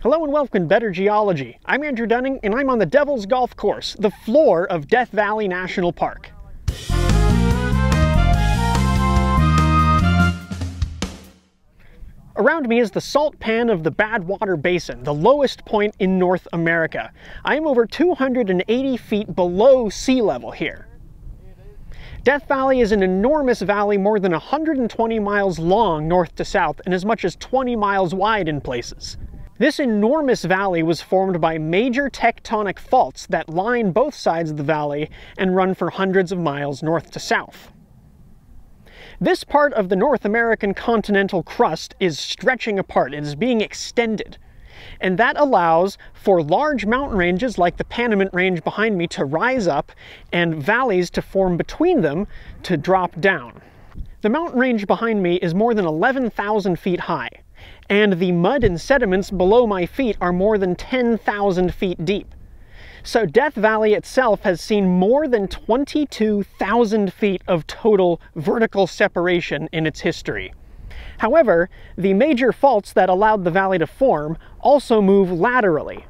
Hello and welcome to Better Geology. I'm Andrew Dunning and I'm on the Devil's Golf Course, the floor of Death Valley National Park. Around me is the salt pan of the Badwater Basin, the lowest point in North America. I am over 280 feet below sea level here. Death Valley is an enormous valley more than 120 miles long north to south and as much as 20 miles wide in places. This enormous valley was formed by major tectonic faults that line both sides of the valley and run for hundreds of miles north to south. This part of the North American continental crust is stretching apart, it is being extended. And that allows for large mountain ranges like the Panamint Range behind me to rise up and valleys to form between them to drop down. The mountain range behind me is more than 11,000 feet high and the mud and sediments below my feet are more than 10,000 feet deep. So Death Valley itself has seen more than 22,000 feet of total vertical separation in its history. However, the major faults that allowed the valley to form also move laterally.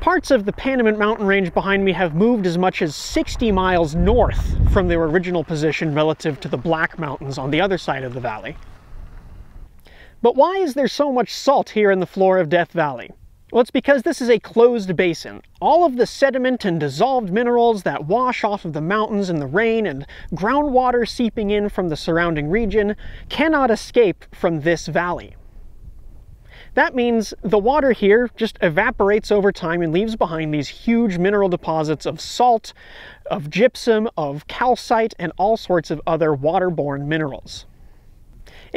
Parts of the Panamint mountain range behind me have moved as much as 60 miles north from their original position relative to the Black Mountains on the other side of the valley. But why is there so much salt here in the floor of Death Valley? Well, it's because this is a closed basin. All of the sediment and dissolved minerals that wash off of the mountains in the rain and groundwater seeping in from the surrounding region cannot escape from this valley. That means the water here just evaporates over time and leaves behind these huge mineral deposits of salt, of gypsum, of calcite, and all sorts of other waterborne minerals.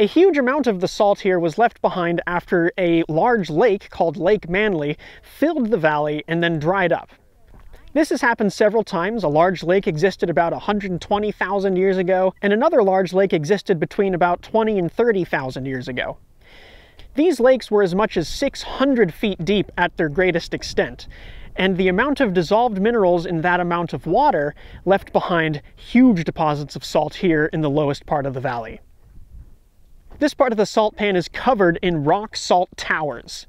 A huge amount of the salt here was left behind after a large lake called Lake Manly filled the valley and then dried up. This has happened several times. A large lake existed about 120,000 years ago, and another large lake existed between about 20 and 30,000 years ago. These lakes were as much as 600 feet deep at their greatest extent, and the amount of dissolved minerals in that amount of water left behind huge deposits of salt here in the lowest part of the valley. This part of the salt pan is covered in rock salt towers.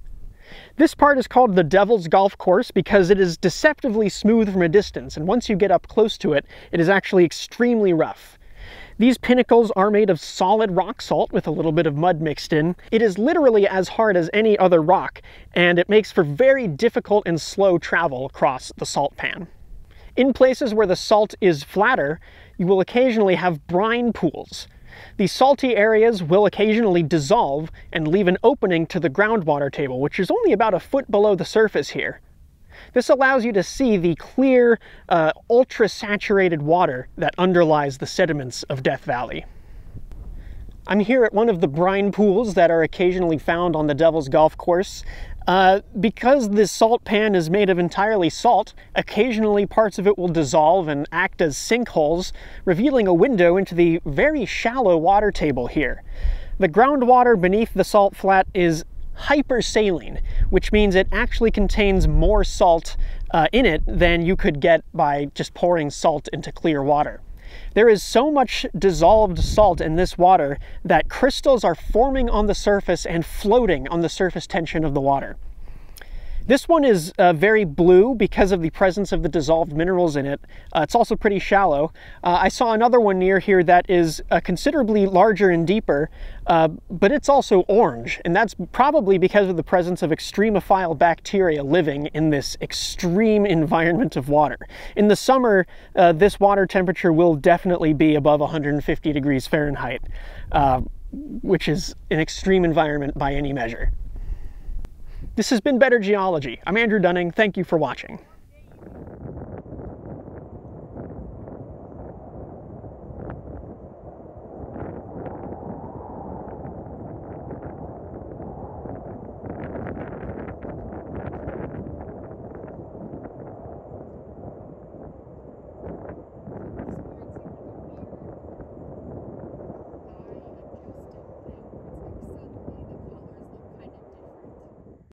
This part is called the Devil's Golf Course because it is deceptively smooth from a distance, and once you get up close to it, it is actually extremely rough. These pinnacles are made of solid rock salt with a little bit of mud mixed in. It is literally as hard as any other rock, and it makes for very difficult and slow travel across the salt pan. In places where the salt is flatter, you will occasionally have brine pools, these salty areas will occasionally dissolve and leave an opening to the groundwater table, which is only about a foot below the surface here. This allows you to see the clear, uh, ultra-saturated water that underlies the sediments of Death Valley. I'm here at one of the brine pools that are occasionally found on the Devil's Golf Course. Uh, because this salt pan is made of entirely salt, occasionally parts of it will dissolve and act as sinkholes, revealing a window into the very shallow water table here. The groundwater beneath the salt flat is hypersaline, which means it actually contains more salt uh, in it than you could get by just pouring salt into clear water. There is so much dissolved salt in this water that crystals are forming on the surface and floating on the surface tension of the water. This one is uh, very blue because of the presence of the dissolved minerals in it. Uh, it's also pretty shallow. Uh, I saw another one near here that is uh, considerably larger and deeper, uh, but it's also orange, and that's probably because of the presence of extremophile bacteria living in this extreme environment of water. In the summer, uh, this water temperature will definitely be above 150 degrees Fahrenheit, which is an extreme environment by any measure. This has been Better Geology. I'm Andrew Dunning. Thank you for watching.